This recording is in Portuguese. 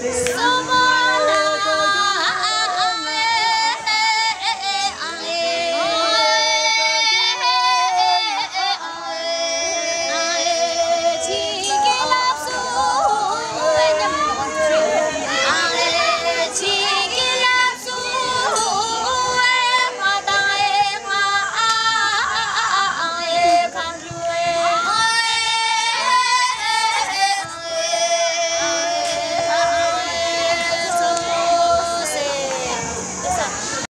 Deus.